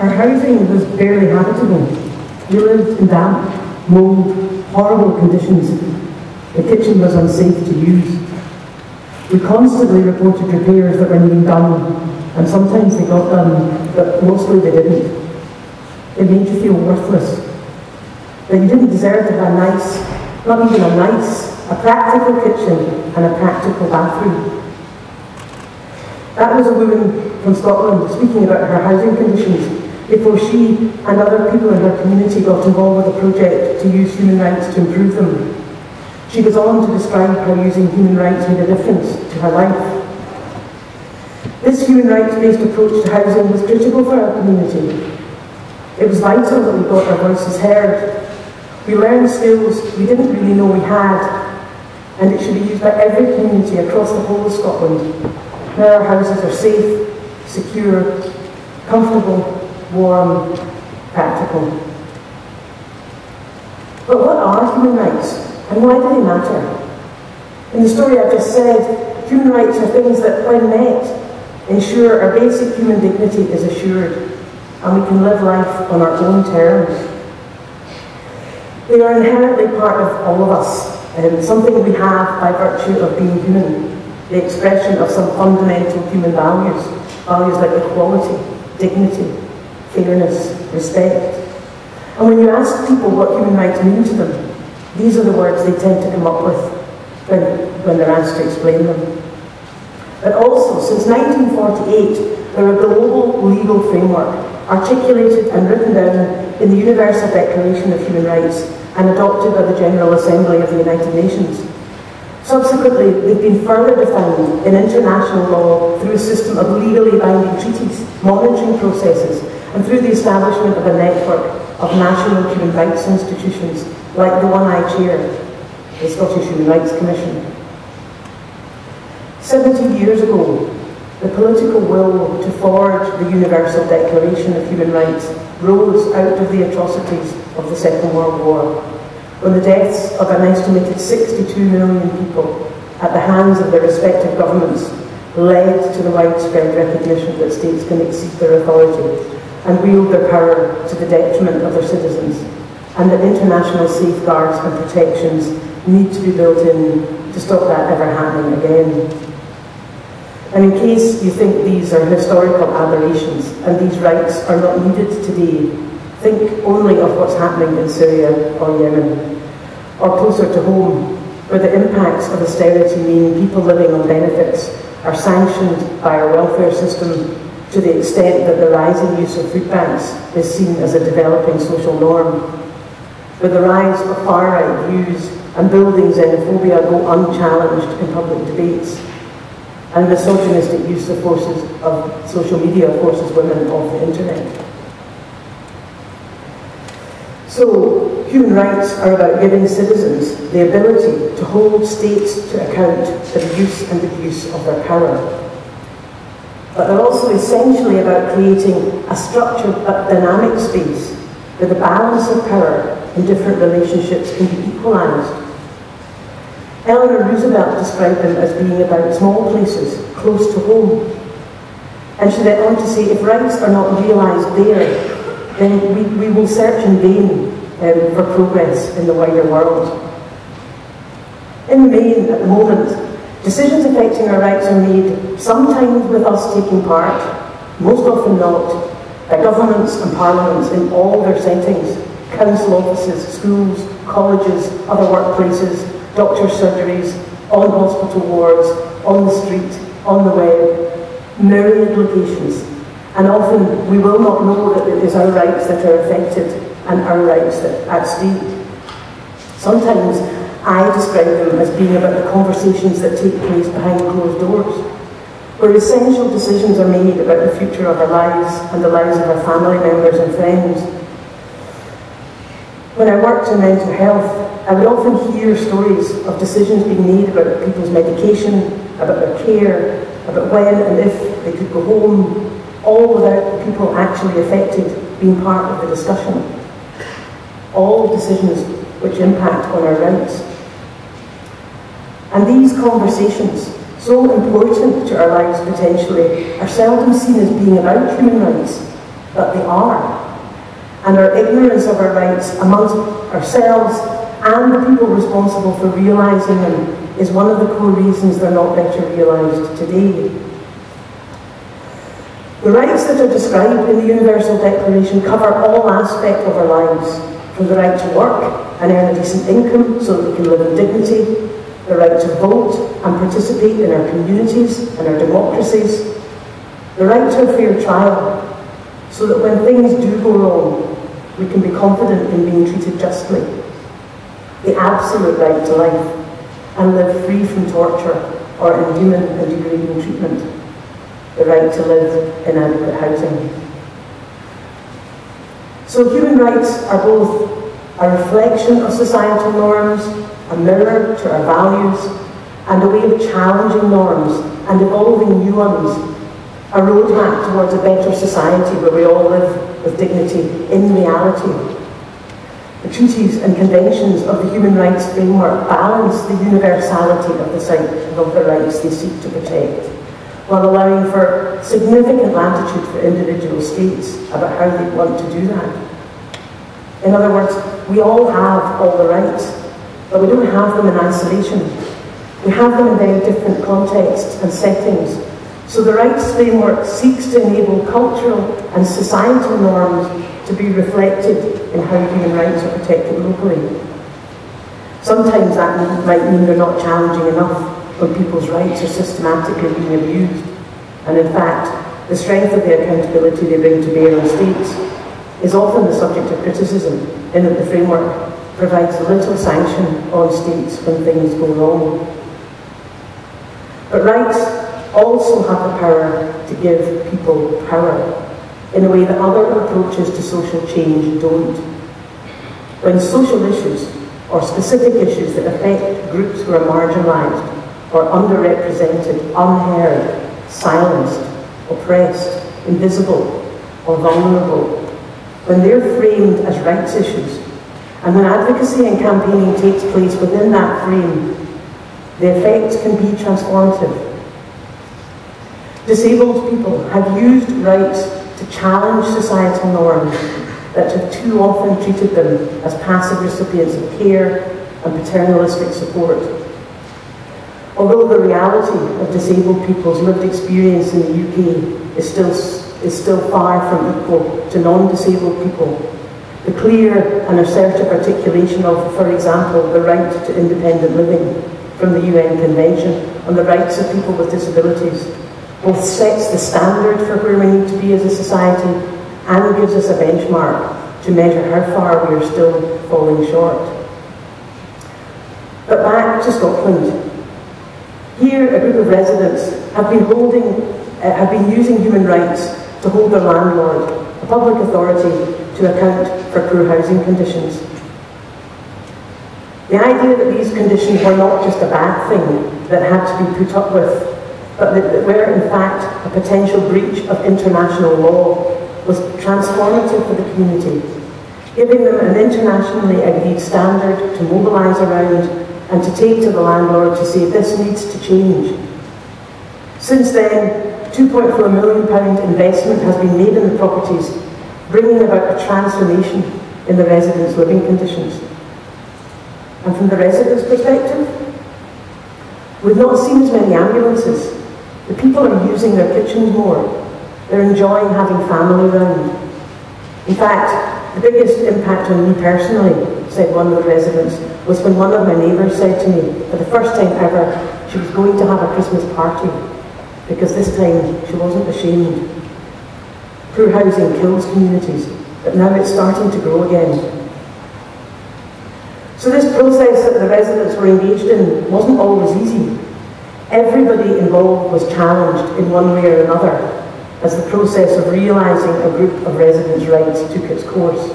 Our housing was barely habitable. We lived in damp, mould, horrible conditions. The kitchen was unsafe to use. We constantly reported repairs that were needing done, and sometimes they got done, but mostly they didn't. It made you feel worthless. That you didn't deserve to have a nice, not even a nice, a practical kitchen and a practical bathroom. That was a woman from Scotland speaking about her housing conditions before she and other people in her community got involved with a project to use human rights to improve them. She goes on to describe how using human rights made a difference to her life. This human rights-based approach to housing was critical for our community. It was vital that we got our voices heard. We learned skills we didn't really know we had, and it should be used by every community across the whole of Scotland. Now our houses are safe, secure, comfortable, warm, practical. But what are human rights and why do they matter? In the story I've just said, human rights are things that, when met, ensure our basic human dignity is assured and we can live life on our own terms. They are inherently part of all of us, and something we have by virtue of being human, the expression of some fundamental human values, values like equality, dignity, fairness, respect. And when you ask people what human rights mean to them, these are the words they tend to come up with when, when they're asked to explain them. But also, since 1948, there are global legal framework articulated and written down in the Universal Declaration of Human Rights and adopted by the General Assembly of the United Nations. Subsequently, they've been further defined in international law through a system of legally binding treaties, monitoring processes, and through the establishment of a network of national human rights institutions like the one I chair, the Scottish Human Rights Commission. Seventy years ago, the political will to forge the Universal Declaration of Human Rights rose out of the atrocities of the Second World War, when the deaths of an estimated 62 million people at the hands of their respective governments led to the widespread recognition that states can exceed their authority and wield their power to the detriment of their citizens, and that international safeguards and protections need to be built in to stop that ever happening again. And in case you think these are historical aberrations and these rights are not needed today, think only of what's happening in Syria or Yemen, or closer to home, where the impacts of austerity mean people living on benefits are sanctioned by our welfare system to the extent that the rising use of food banks is seen as a developing social norm. With the rise of far-right views and building xenophobia go unchallenged in public debates, and misogynistic use of forces of social media forces women off the internet. So, human rights are about giving citizens the ability to hold states to account for the use and abuse of their power but they're also essentially about creating a structured but dynamic space where the balance of power in different relationships can be equalised. Eleanor Roosevelt described them as being about small places close to home. And she went on to say, if rights are not realised there, then we, we will search in vain um, for progress in the wider world. In the main, at the moment, Decisions affecting our rights are made, sometimes with us taking part, most often not, by governments and parliaments in all their settings, council offices, schools, colleges, other workplaces, doctors' surgeries, on hospital wards, on the street, on the web, myriad locations. And often we will not know that it is our rights that are affected and our rights that are at stake. Sometimes I describe them as being about the conversations that take place behind closed doors, where essential decisions are made about the future of our lives and the lives of our family members and friends. When I worked in mental health, I would often hear stories of decisions being made about people's medication, about their care, about when and if they could go home, all without the people actually affected being part of the discussion. All decisions which impact on our rights. And these conversations, so important to our lives potentially, are seldom seen as being about human rights. but they are. And our ignorance of our rights amongst ourselves and the people responsible for realising them is one of the core reasons they're not better realised today. The rights that are described in the Universal Declaration cover all aspects of our lives, the right to work and earn a decent income so that we can live in dignity, the right to vote and participate in our communities and our democracies, the right to a fair trial, so that when things do go wrong, we can be confident in being treated justly, the absolute right to life, and live free from torture or inhuman and degrading treatment, the right to live in adequate housing. So human rights are both a reflection of societal norms, a mirror to our values, and a way of challenging norms and evolving new ones, a roadmap towards a better society where we all live with dignity in reality. The treaties and conventions of the human rights framework balance the universality of the, of the rights they seek to protect, while allowing for significant latitude for individual states about how they want to do that. In other words, we all have all the rights, but we don't have them in isolation. We have them in very different contexts and settings. So the rights framework seeks to enable cultural and societal norms to be reflected in how human rights are protected locally. Sometimes that might mean they're not challenging enough when people's rights are systematically being abused. And in fact, the strength of the accountability they bring to bear on states is often the subject of criticism in that the framework provides little sanction on states when things go wrong. But rights also have the power to give people power in a way that other approaches to social change don't. When social issues or specific issues that affect groups who are marginalised or underrepresented, unheard, silenced, oppressed, invisible, or vulnerable, when they're framed as rights issues, and when advocacy and campaigning takes place within that frame, the effects can be transformative. Disabled people have used rights to challenge societal norms that have too often treated them as passive recipients of care and paternalistic support. Although the reality of disabled people's lived experience in the UK is still, is still far from equal to non-disabled people, the clear and assertive articulation of, for example, the right to independent living from the UN Convention on the rights of people with disabilities both sets the standard for where we need to be as a society and gives us a benchmark to measure how far we are still falling short. But back to Scotland. Here, a group of residents have been holding, uh, have been using human rights to hold their landlord, a public authority, to account for poor housing conditions. The idea that these conditions were not just a bad thing that had to be put up with but that, that were in fact a potential breach of international law was transformative for the community, giving them an internationally agreed standard to mobilise around and to take to the landlord to say this needs to change. Since then, £2.4 million investment has been made in the properties, bringing about a transformation in the residents' living conditions. And from the residents' perspective, we've not seen as many ambulances, the people are using their kitchens more. They're enjoying having family around. In fact, the biggest impact on me personally, said one of the residents, was when one of my neighbours said to me, for the first time ever, she was going to have a Christmas party, because this time she wasn't ashamed. Poor housing kills communities, but now it's starting to grow again. So this process that the residents were engaged in wasn't always easy. Everybody involved was challenged in one way or another as the process of realising a group of residents' rights took its course.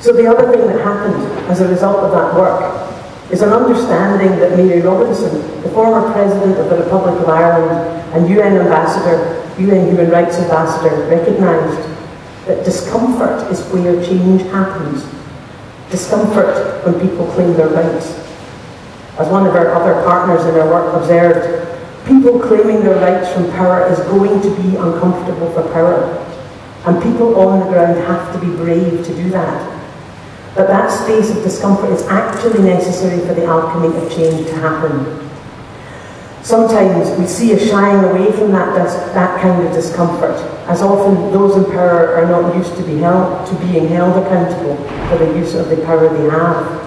So the other thing that happened as a result of that work is an understanding that Mary Robinson, the former President of the Republic of Ireland and UN Ambassador, UN Human Rights Ambassador, recognised that discomfort is where change happens. Discomfort when people claim their rights. As one of our other partners in our work observed, People claiming their rights from power is going to be uncomfortable for power, and people on the ground have to be brave to do that. But that space of discomfort is actually necessary for the alchemy of change to happen. Sometimes we see a shying away from that, that kind of discomfort, as often those in power are not used to, be held, to being held accountable for the use of the power they have.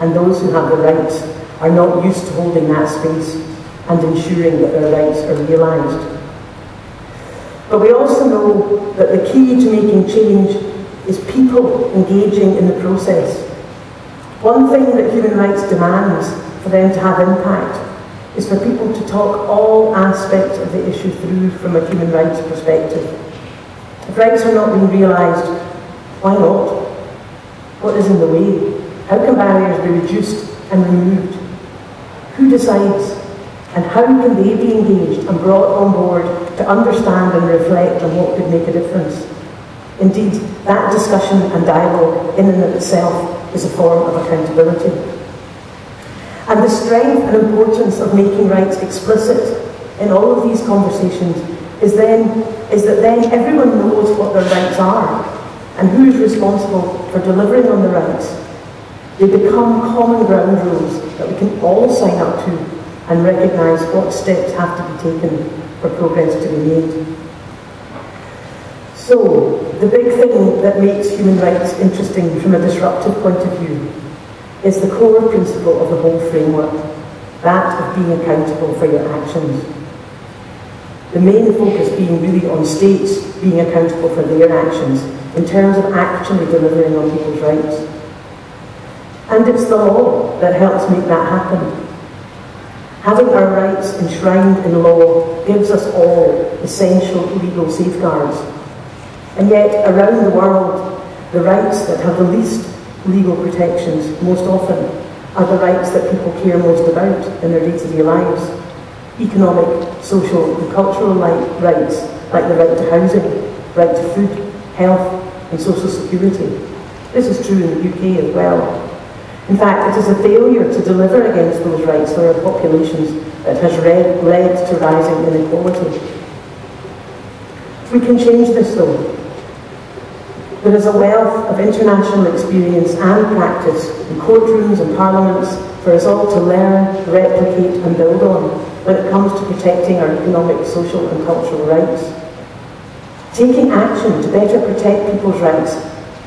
And those who have the rights are not used to holding that space and ensuring that their rights are realised. But we also know that the key to making change is people engaging in the process. One thing that human rights demands for them to have impact is for people to talk all aspects of the issue through from a human rights perspective. If rights are not being realised, why not? What is in the way? How can barriers be reduced and removed? Who decides? And how can they be engaged and brought on board to understand and reflect on what could make a difference? Indeed, that discussion and dialogue in and of itself is a form of accountability. And the strength and importance of making rights explicit in all of these conversations is then is that then everyone knows what their rights are and who is responsible for delivering on the rights. They become common ground rules that we can all sign up to and recognise what steps have to be taken for progress to be made. So, the big thing that makes human rights interesting from a disruptive point of view is the core principle of the whole framework, that of being accountable for your actions. The main focus being really on states being accountable for their actions in terms of actually delivering on people's rights. And it's the law that helps make that happen. Having our rights enshrined in law gives us all essential legal safeguards. And yet, around the world, the rights that have the least legal protections most often are the rights that people care most about in their day-to-day lives. Economic, social and cultural rights, like the right to housing, right to food, health and social security. This is true in the UK as well. In fact, it is a failure to deliver against those rights for our populations that has led to rising inequality. We can change this though, there is a wealth of international experience and practice in courtrooms and parliaments for us all to learn, replicate and build on when it comes to protecting our economic, social and cultural rights. Taking action to better protect people's rights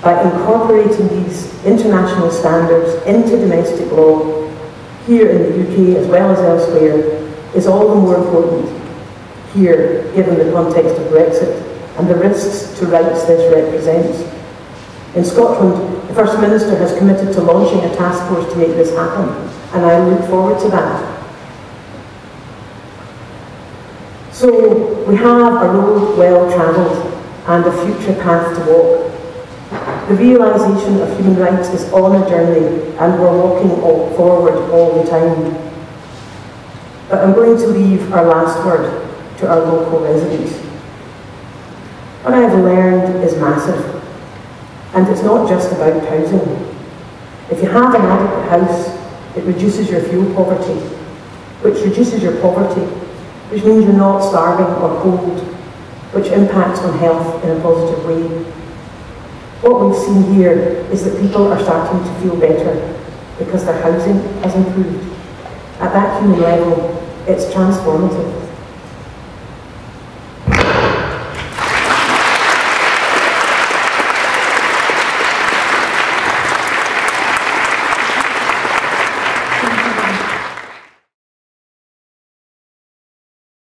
by incorporating these international standards into domestic law here in the UK as well as elsewhere is all the more important here given the context of Brexit and the risks to rights this represents. In Scotland, the First Minister has committed to launching a task force to make this happen, and I look forward to that. So, we have a road well travelled and a future path to walk. The realisation of human rights is on a journey and we're walking all forward all the time. But I'm going to leave our last word to our local residents. What I have learned is massive. And it's not just about housing. If you have an adequate house, it reduces your fuel poverty, which reduces your poverty, which means you're not starving or cold, which impacts on health in a positive way. What we've seen here is that people are starting to feel better because their housing has improved. At that human level, it's transformative.